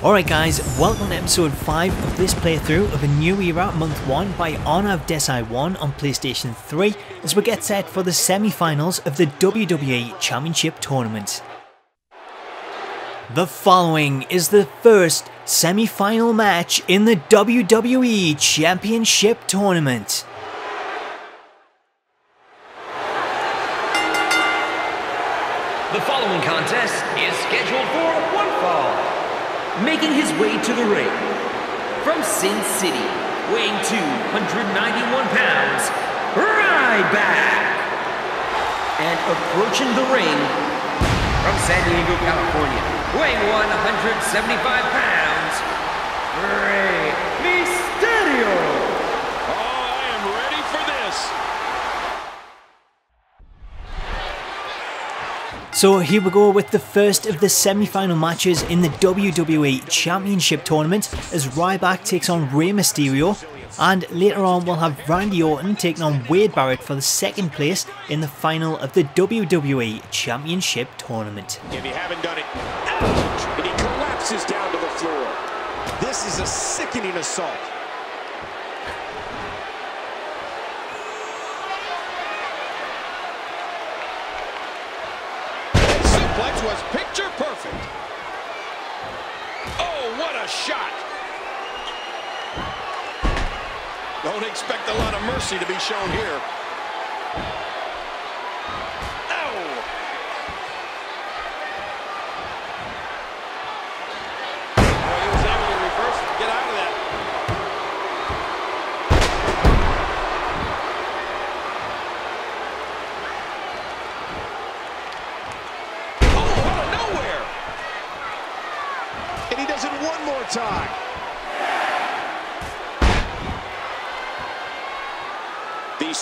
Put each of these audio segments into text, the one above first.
Alright guys, welcome to episode 5 of this playthrough of a new era month 1 by Arnav Desai 1 on PlayStation 3 as we get set for the semi-finals of the WWE Championship Tournament. The following is the first semi-final match in the WWE Championship Tournament. The following contest is scheduled for one fall. Making his way to the ring from Sin City, weighing 291 pounds, Ryback. And approaching the ring from San Diego, California, weighing 175 pounds, So here we go with the first of the semi-final matches in the WWE Championship Tournament as Ryback takes on Rey Mysterio and later on we'll have Randy Orton taking on Wade Barrett for the second place in the final of the WWE Championship Tournament. If you haven't done it, ouch! And he collapses down to the floor. This is a sickening assault. Was picture perfect. Oh, what a shot! Don't expect a lot of mercy to be shown here.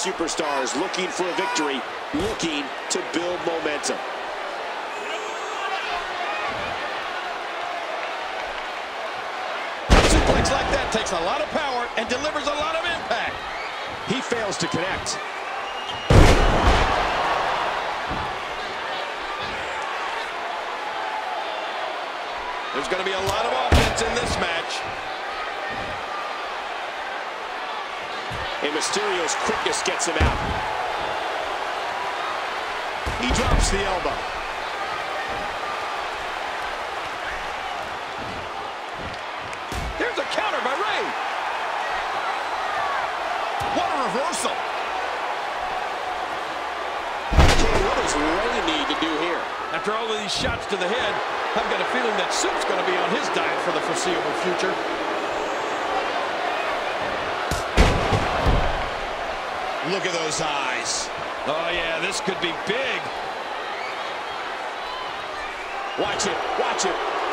Superstars looking for a victory, looking to build momentum. A suplex like that takes a lot of power and delivers a lot of impact. He fails to connect. There's going to be a lot of offense in this match. And Mysterio's quickness gets him out. He drops the elbow. There's a counter by Rey. What a reversal. Okay, what does Rey need to do here? After all of these shots to the head, I've got a feeling that Soup's going to be on his diet for the foreseeable future. Look at those eyes. Oh, yeah, this could be big. Watch it, watch it.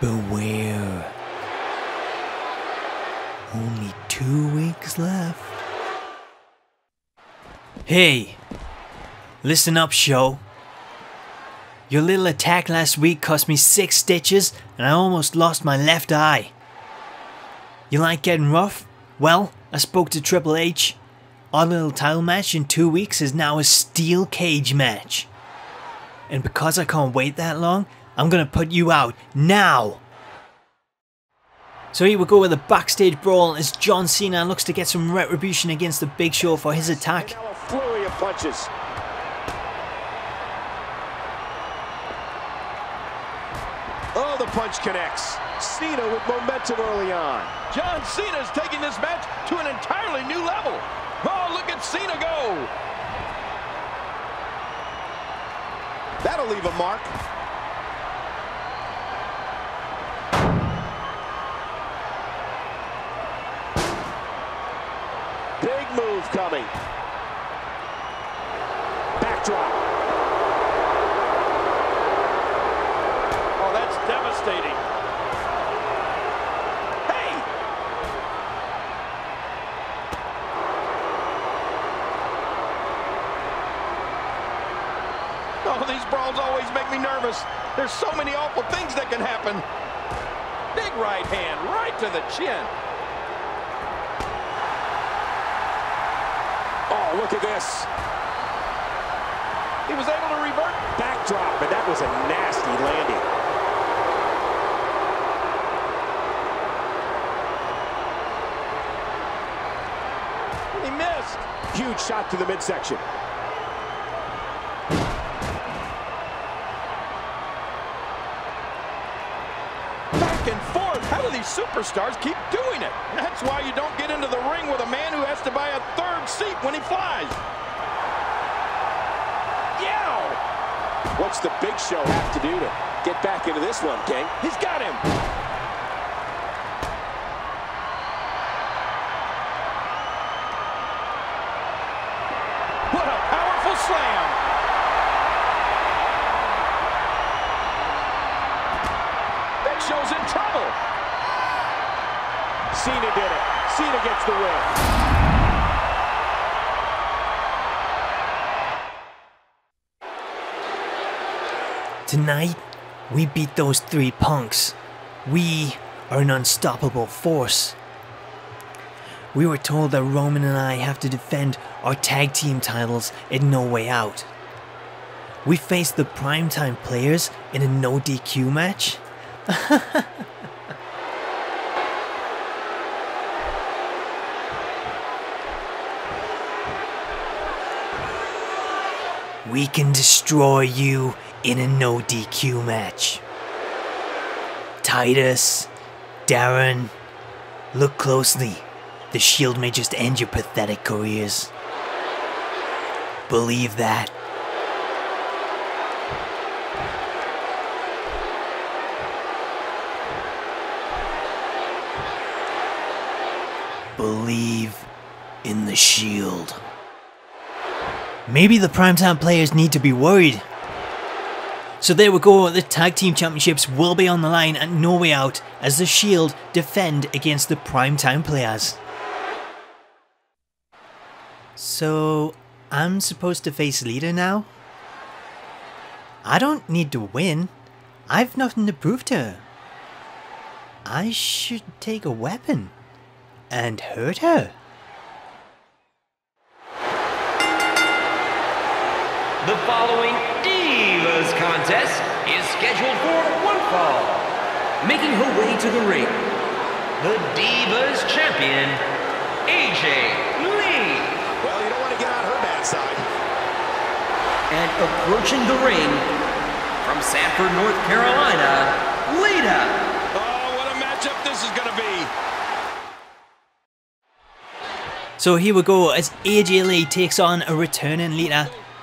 Beware. Only two weeks left. Hey, listen up, show. Your little attack last week cost me six stitches and I almost lost my left eye. You like getting rough? Well, I spoke to Triple H. Our little title match in two weeks is now a steel cage match. And because I can't wait that long, I'm gonna put you out now. So here we go with a backstage brawl as John Cena looks to get some retribution against the Big Show for his attack. Now a flurry of punches. Oh, the punch connects. Cena with momentum early on. John Cena is taking this match to an entirely new level. Oh, look at Cena go. That'll leave a mark. move coming. Backdrop. Oh, that's devastating. Hey! Oh, these brawls always make me nervous. There's so many awful things that can happen. Big right hand, right to the chin. Look at this. He was able to revert. Backdrop, and that was a nasty landing. He missed. Huge shot to the midsection. These superstars keep doing it? That's why you don't get into the ring with a man who has to buy a third seat when he flies. Yow! What's the big show have to do to get back into this one, King? He's got him. Tonight, we beat those three punks. We are an unstoppable force. We were told that Roman and I have to defend our tag team titles in No Way Out. We faced the primetime players in a no DQ match. we can destroy you in a no DQ match. Titus, Darren, look closely. The Shield may just end your pathetic careers. Believe that. Believe in the Shield. Maybe the primetime players need to be worried. So there we go, the Tag Team Championships will be on the line at No Way Out as the Shield defend against the primetime players. So, I'm supposed to face Lita now? I don't need to win. I've nothing to prove to her. I should take a weapon and hurt her. The following contest is scheduled for one fall. Making her way to the ring, the Divas champion, AJ Lee. Well, you don't want to get on her bad side. And approaching the ring, from Sanford, North Carolina, Lita. Oh, what a matchup this is going to be. So here we go as AJ Lee takes on a returning Lita.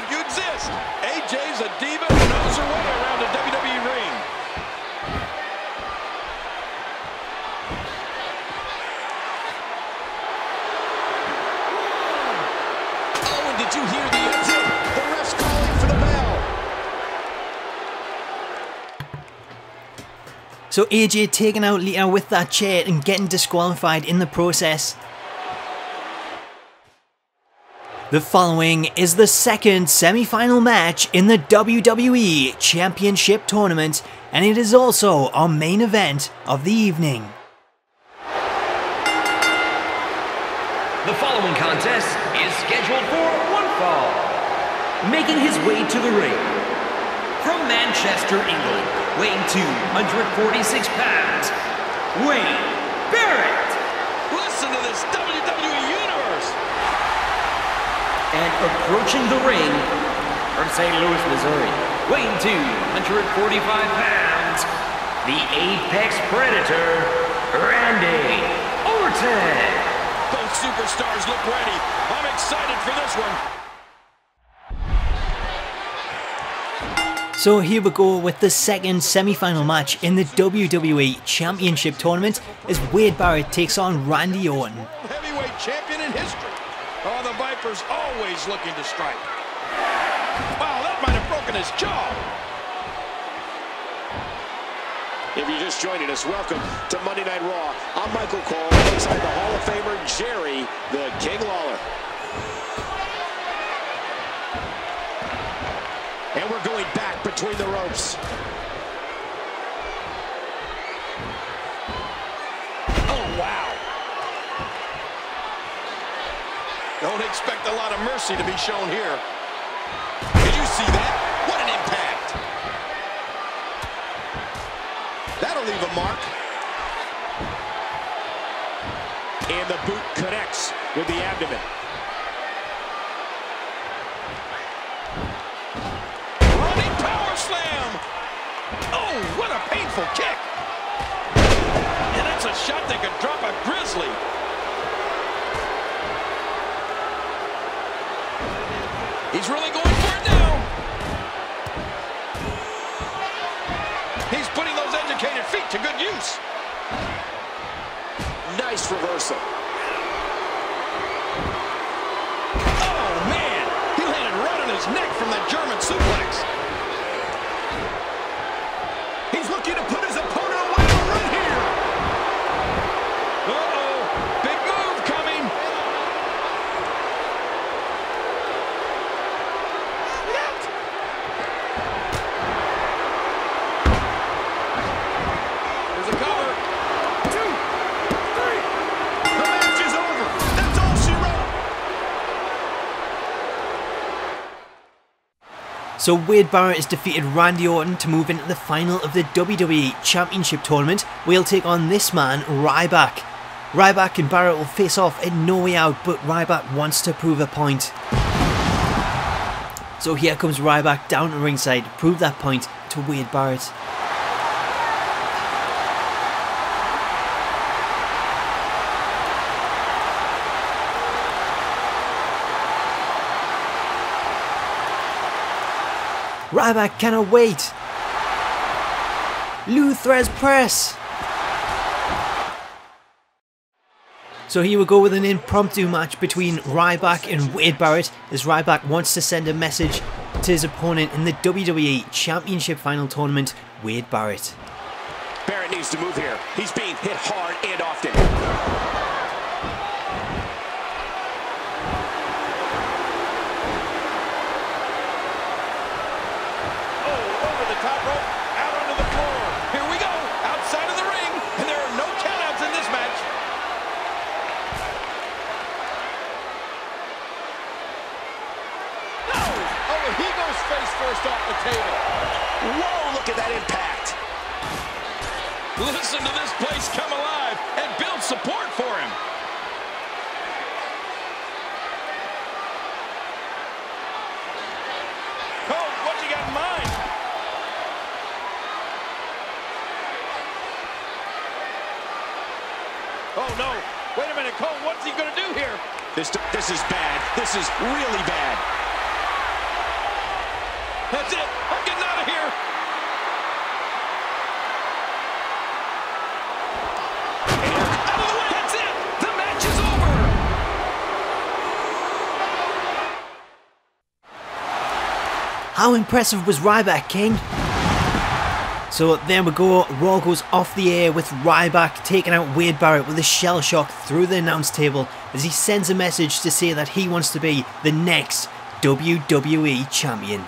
think you exist. AJ's a diva who knows her way around a WWE ring. Oh, and did you hear the exit? The ref's calling for the bell. So AJ taking out Lita with that chair and getting disqualified in the process. The following is the second semi-final match in the WWE Championship Tournament and it is also our main event of the evening. The following contest is scheduled for one fall. Making his way to the ring. From Manchester, England, weighing 246 pounds, Wade Barrett. Listen to this WWE Universe. And approaching the ring from St. Louis, Missouri, weighing 245 pounds, the Apex Predator, Randy Orton. Both superstars look ready. I'm excited for this one. So here we go with the second semi-final match in the WWE Championship Tournament as Wade Barrett takes on Randy Orton. Heavyweight champion in history. The Viper's always looking to strike. Wow, that might have broken his jaw. If you're just joining us, welcome to Monday Night Raw. I'm Michael Cole, alongside the Hall of Famer Jerry, the King Lawler. And we're going back between the ropes. Don't expect a lot of mercy to be shown here. Did you see that? What an impact. That'll leave a mark. And the boot connects with the abdomen. Running power slam. Oh, what a painful kick. And that's a shot that could drop a grizzly. He's really going for it now. He's putting those educated feet to good use. Nice reversal. Oh, man. He landed right on his neck from that German suplex. So Wade Barrett has defeated Randy Orton to move into the final of the WWE Championship Tournament. We'll take on this man, Ryback. Ryback and Barrett will face off at No Way Out, but Ryback wants to prove a point. So here comes Ryback down to ringside prove that point to Wade Barrett. Ryback cannot wait. Lou Thesz press. So here we go with an impromptu match between Ryback and Wade Barrett as Ryback wants to send a message to his opponent in the WWE Championship Final Tournament, Wade Barrett. Barrett needs to move here. He's being hit hard and often. Oh, over the top rope, out onto the floor. Here we go, outside of the ring, and there are no countouts in this match. No! Oh, he goes face first off the table. Whoa, look at that impact. Listen to this place come alive and build support for him. Cole, what you got in mind? Oh, no. Wait a minute, Cole, what's he going to do here? This, this is bad. This is really bad. That's it. How impressive was Ryback, King? So there we go, Raw goes off the air with Ryback taking out Wade Barrett with a shell shock through the announce table as he sends a message to say that he wants to be the next WWE Champion.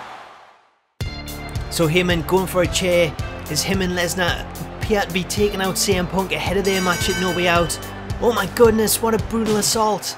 So Heyman going for a chair as him and Lesnar appear to be taking out CM Punk ahead of their match at No Way Out. Oh my goodness, what a brutal assault!